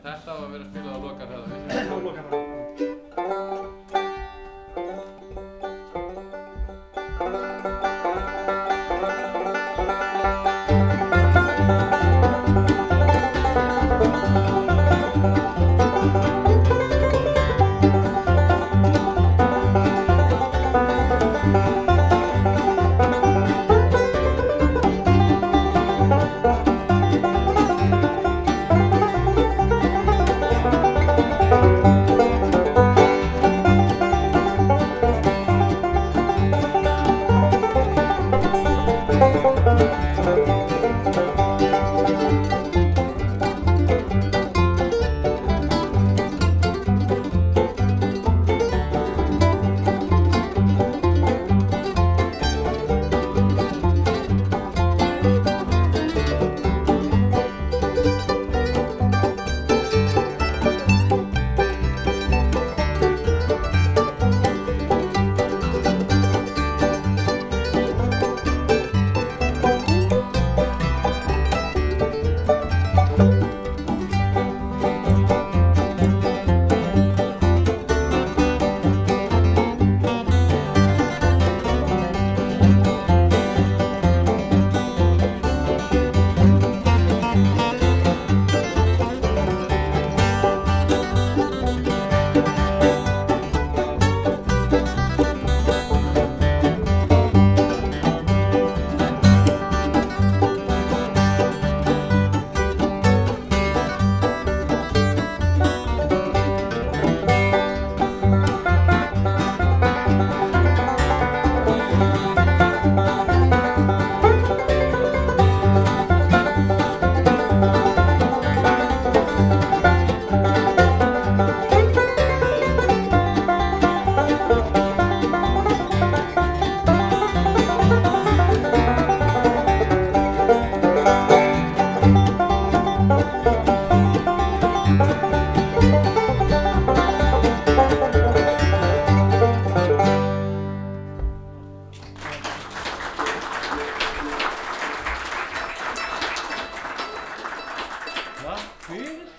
Þetta á að vera spilað á lokar það Good.